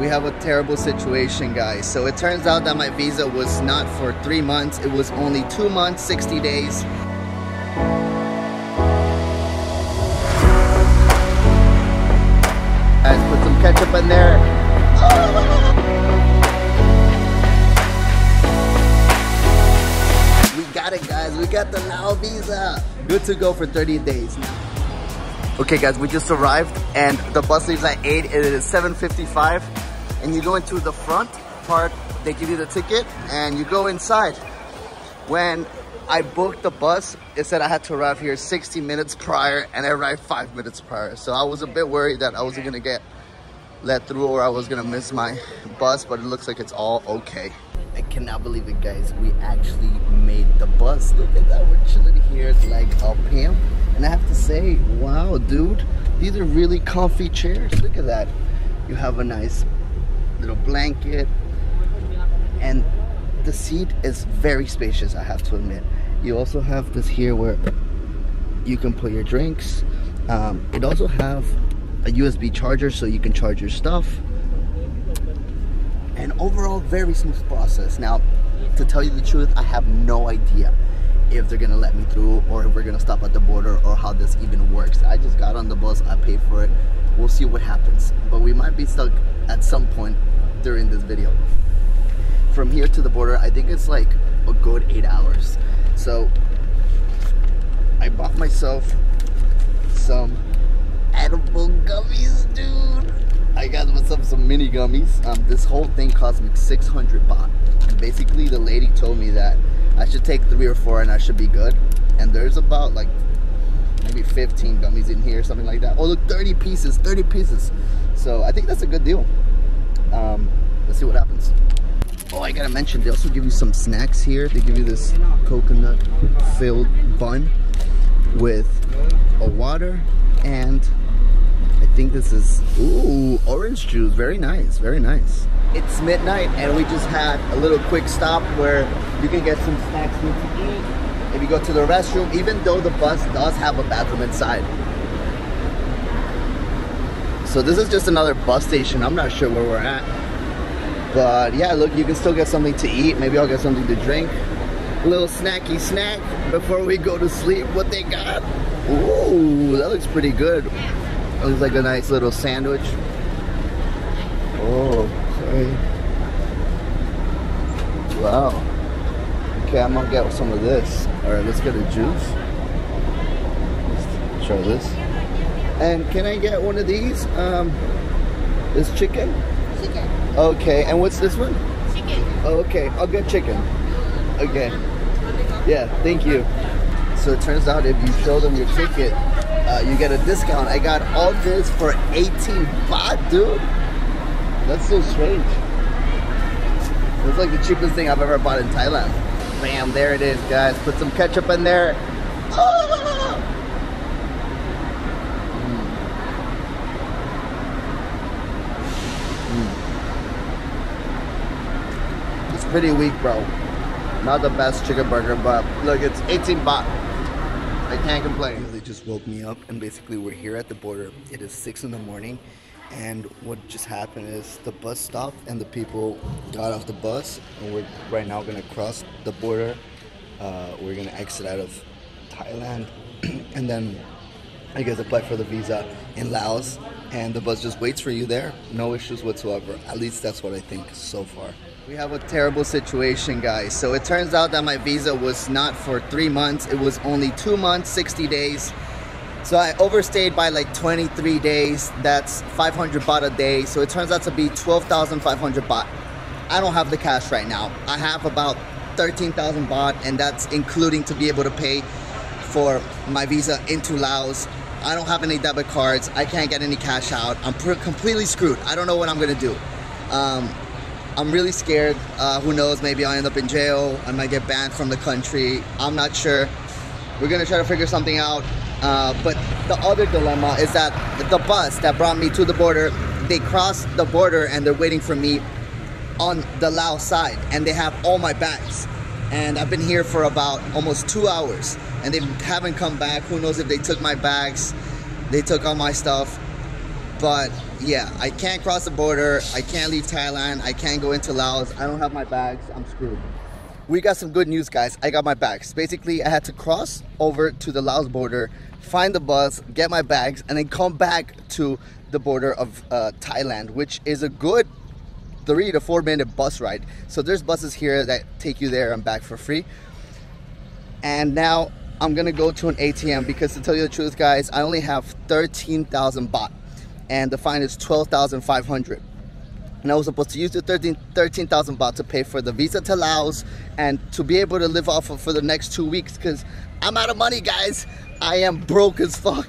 We have a terrible situation, guys. So it turns out that my visa was not for three months. It was only two months, 60 days. Guys, put some ketchup in there. We got it, guys. We got the Lao visa. Good to go for 30 days now. Okay, guys, we just arrived, and the bus leaves at 8. and It is 7.55, and you go into the front part. They give you the ticket, and you go inside. When I booked the bus, it said I had to arrive here 60 minutes prior, and I arrived five minutes prior. So I was a bit worried that I wasn't gonna get let through or I was gonna miss my bus, but it looks like it's all okay. I cannot believe it, guys. We actually made the bus. Look at that. We're chilling here like a pimp. And I have to say, wow, dude, these are really comfy chairs. Look at that. You have a nice little blanket. And the seat is very spacious, I have to admit. You also have this here where you can put your drinks. Um, it also have a USB charger so you can charge your stuff and overall very smooth process now to tell you the truth i have no idea if they're gonna let me through or if we're gonna stop at the border or how this even works i just got on the bus i paid for it we'll see what happens but we might be stuck at some point during this video from here to the border i think it's like a good eight hours so i bought myself some edible gummies dude I got myself some mini gummies. Um, this whole thing cost me 600 baht. And basically, the lady told me that I should take three or four and I should be good. And there's about like maybe 15 gummies in here, something like that. Oh, look, 30 pieces, 30 pieces. So I think that's a good deal. Um, let's see what happens. Oh, I gotta mention, they also give you some snacks here. They give you this coconut filled bun with a water and I think this is, ooh, orange juice. Very nice, very nice. It's midnight and we just had a little quick stop where you can get some snacks to eat. If you go to the restroom, even though the bus does have a bathroom inside. So this is just another bus station. I'm not sure where we're at. But yeah, look, you can still get something to eat. Maybe I'll get something to drink. A little snacky snack before we go to sleep. What they got? Ooh, that looks pretty good. Looks like a nice little sandwich. Oh, sorry. Wow. Okay, I'm gonna get some of this. Alright, let's get a juice. Let's try this. And can I get one of these? Um, this chicken? Chicken. Okay, and what's this one? Chicken. Oh, okay, I'll get chicken. Okay. Yeah, thank you. So it turns out if you show them your ticket, uh, you get a discount. I got all this for 18 baht, dude. That's so strange. It's like the cheapest thing I've ever bought in Thailand. Bam, there it is, guys. Put some ketchup in there. Ah! Mm. Mm. It's pretty weak, bro. Not the best chicken burger, but look, it's 18 baht. I can't complain. They just woke me up and basically we're here at the border. It is 6 in the morning and what just happened is the bus stopped and the people got off the bus and we're right now gonna cross the border. Uh, we're gonna exit out of Thailand and then I guess apply for the visa in Laos and the bus just waits for you there. No issues whatsoever. At least that's what I think so far. We have a terrible situation, guys. So it turns out that my visa was not for three months. It was only two months, 60 days. So I overstayed by like 23 days. That's 500 baht a day. So it turns out to be 12,500 baht. I don't have the cash right now. I have about 13,000 baht and that's including to be able to pay for my visa into Laos. I don't have any debit cards. I can't get any cash out. I'm completely screwed. I don't know what I'm gonna do. Um, I'm really scared. Uh, who knows? Maybe I'll end up in jail. I might get banned from the country. I'm not sure. We're gonna try to figure something out. Uh, but the other dilemma is that the bus that brought me to the border, they crossed the border and they're waiting for me on the Laos side, and they have all my bags. And I've been here for about almost two hours, and they haven't come back. Who knows if they took my bags? They took all my stuff. But yeah, I can't cross the border. I can't leave Thailand. I can't go into Laos. I don't have my bags. I'm screwed. We got some good news, guys. I got my bags. Basically, I had to cross over to the Laos border, find the bus, get my bags, and then come back to the border of uh, Thailand, which is a good three to four minute bus ride. So there's buses here that take you there and back for free. And now I'm gonna go to an ATM because to tell you the truth, guys, I only have 13,000 baht and the fine is 12,500 and I was supposed to use the 13,000 13, baht to pay for the visa to Laos and to be able to live off of for the next two weeks because I'm out of money guys. I am broke as fuck.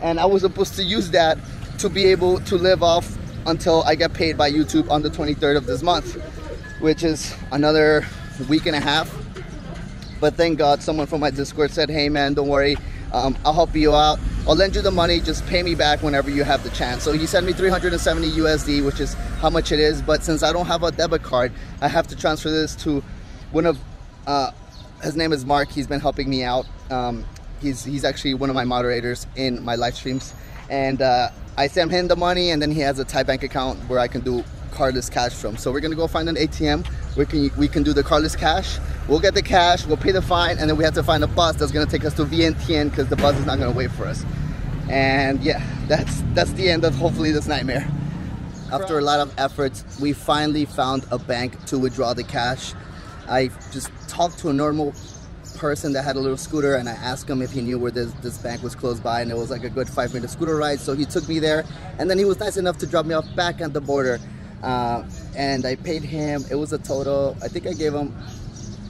And I was supposed to use that to be able to live off until I get paid by YouTube on the 23rd of this month which is another week and a half. But thank God someone from my discord said hey man don't worry. Um, I'll help you out. I'll lend you the money, just pay me back whenever you have the chance. So he sent me 370 USD, which is how much it is. But since I don't have a debit card, I have to transfer this to one of, uh, his name is Mark. He's been helping me out. Um, he's, he's actually one of my moderators in my live streams. And uh, I send him the money and then he has a Thai bank account where I can do cardless cash from. So we're gonna go find an ATM. We can we can do the cardless cash. We'll get the cash, we'll pay the fine, and then we have to find a bus that's gonna take us to Vientiane because the bus is not gonna wait for us. And yeah, that's that's the end of hopefully this nightmare. After a lot of efforts, we finally found a bank to withdraw the cash. I just talked to a normal person that had a little scooter and I asked him if he knew where this, this bank was close by and it was like a good five minute scooter ride. So he took me there and then he was nice enough to drop me off back at the border. Uh, and I paid him, it was a total, I think I gave him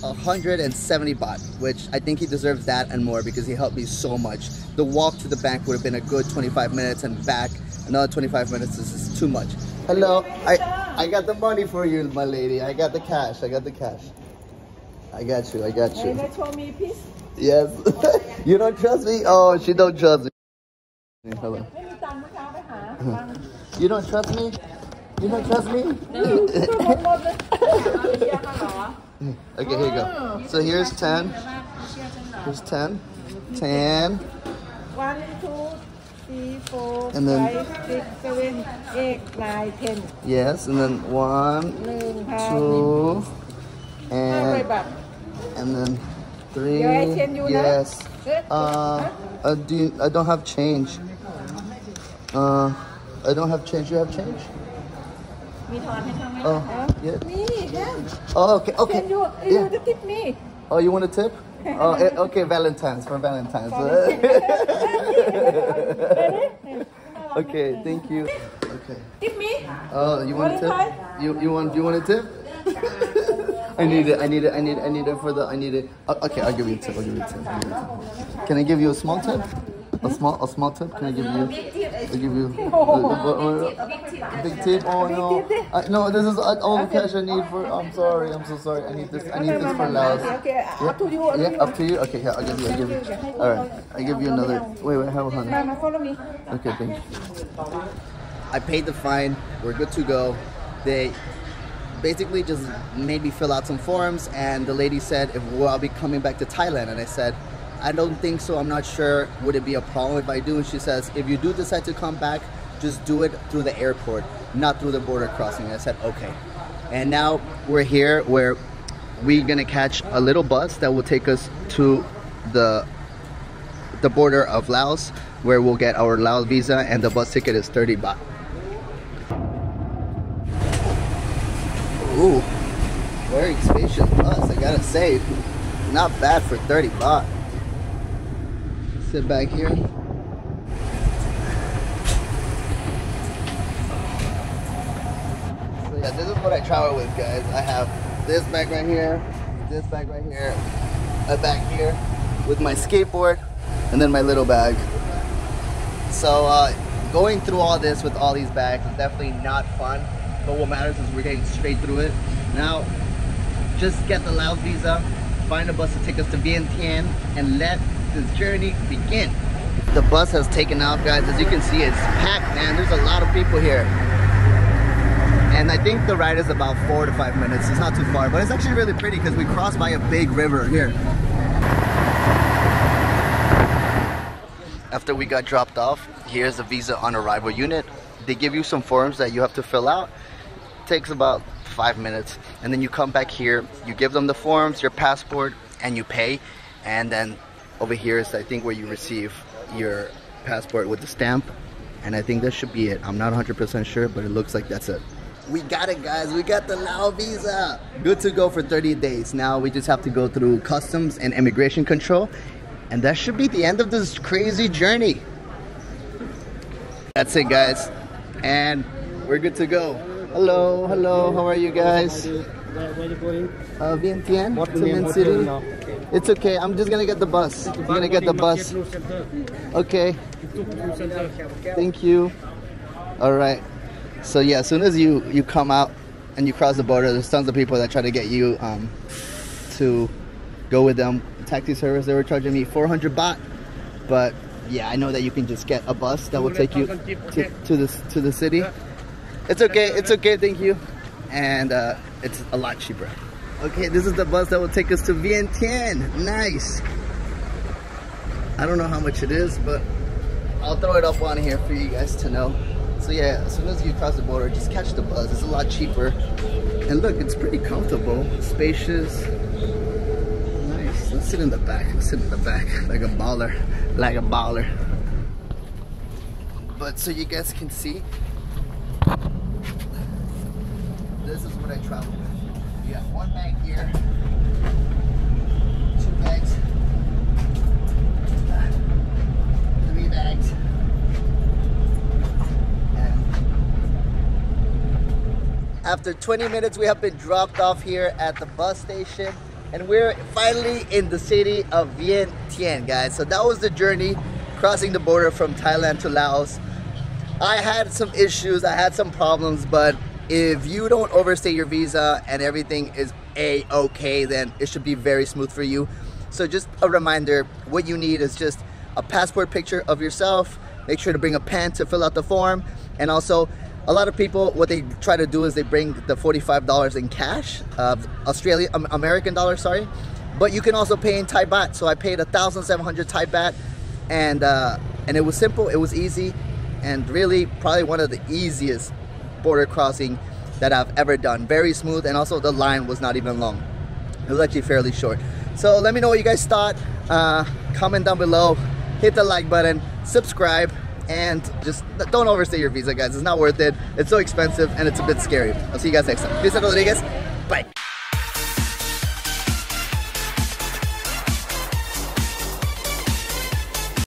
170 baht, which I think he deserves that and more because he helped me so much. The walk to the bank would have been a good 25 minutes and back another 25 minutes is just too much. Hello, I, I got the money for you, my lady. I got the cash, I got the cash. I got you, I got you. Can show me, please? Yes. you don't trust me? Oh, she don't trust me. Hello. You don't trust me? You don't trust me? okay, here you go. So here's 10. Here's 10. 10. One, two, and then. Yes, and then one, two, and, and then three. Yes. Uh, I, uh, do, I don't have change. Uh, I don't have change. You have change? Oh, yeah. Oh, okay, okay. You, you yeah. tip me? Oh, you want a tip? Oh, eh, okay, Valentine's for Valentine's. okay, thank you. Okay. tip me Oh, you want a tip? You you want you want a tip? I need it. I need it. I need. I need it for the. I need it. Uh, okay, I'll give you a tip. I'll give you a tip. I'll give you a tip. Can I give you a small tip? A small, a small tip. Can I give you? Tip. I give you. A uh, uh, big tip. Oh no! I, no, this is uh, all the cash I need for. I'm sorry. I'm so sorry. I need this. I need this for last. Okay. Up to you. Yeah. Up to you. Okay. Yeah. I give you. I give you. All right. I give you another. Wait, wait. Have a hundred. Follow me. Okay. Thank you. I paid the fine. We're good to go. They basically just made me fill out some forms, and the lady said, "If well, I'll be coming back to Thailand," and I said. "I don't think so. I'm not sure. Would it be a problem if I do?" And she says, "If you do decide to come back, just do it through the airport, not through the border crossing." I said, "Okay." And now we're here where we're gonna catch a little bus that will take us to the the border of Laos where we'll get our Laos visa and the bus ticket is 30 baht. Ooh, very spacious bus, I gotta say. Not bad for 30 baht. Sit back here. So yeah, this is what I travel with guys. I have this bag right here, this bag right here, a bag here with my skateboard, and then my little bag. So uh, going through all this with all these bags is definitely not fun. But what matters is we're getting straight through it. Now, just get the Laos visa, find a bus to take us to Vientiane, and let this journey begin. The bus has taken off, guys. As you can see, it's packed, man. There's a lot of people here. And I think the ride is about four to five minutes. It's not too far, but it's actually really pretty because we crossed by a big river here. After we got dropped off, here's the visa on arrival unit. they give you some forms that you have to fill out. takes about five minutes. And then you come back here, you give them the forms, your passport, and you pay. And then over here is, I think, where you receive your passport with the stamp. And I think that should be it. I'm not 100% sure, but it looks like that's it. We got it, guys. We got the Lao visa. Good to go for 30 days. Now we just have to go through customs and immigration control. And that should be the end of this crazy journey. That's it, guys. And we're good to go. Hello, hello. How are you guys? Where, where you going? Uh, Vientiane, What to name City. It's okay. I'm just gonna get the bus. I'm gonna get the bus. Okay. Thank you. All right. So yeah, as soon as you you come out and you cross the border, there's tons of people that try to get you um, to go with them. Taxi service, they were charging me 400 baht, but yeah, I know that you can just get a bus that will take you to, to the to the city. It's okay. It's okay. Thank you. And uh, it's a lot cheaper. Okay, this is the bus that will take us to Vientiane. Nice. I don't know how much it is, but I'll throw it up on here for you guys to know. So yeah, as soon as you cross the border, just catch the bus. It's a lot cheaper. And look, it's pretty comfortable, spacious. Nice. Let's sit in the back. Let's sit in the back like a baller, like a baller. But so you guys can see, this is what I travel one bag here, two bags, three bags. After 20 minutes, we have been dropped off here at the bus station, and we're finally in the city of Vientiane, guys. So that was the journey crossing the border from Thailand to Laos. I had some issues, I had some problems, but if you don't overstay your visa and everything is a-okay, then it should be very smooth for you. So just a reminder, what you need is just a passport picture of yourself. Make sure to bring a pen to fill out the form. And also, a lot of people, what they try to do is they bring the $45 in cash, uh, Australian, American dollars, sorry. But you can also pay in Thai baht. So I paid a 1,700 Thai baht and, uh, and it was simple, it was easy, and really probably one of the easiest border crossing that I've ever done. Very smooth, and also the line was not even long. It was actually fairly short. So let me know what you guys thought. Uh, comment down below, hit the like button, subscribe, and just don't overstay your visa, guys. It's not worth it. It's so expensive, and it's a bit scary. I'll see you guys next time. Peace out, Rodriguez. Bye.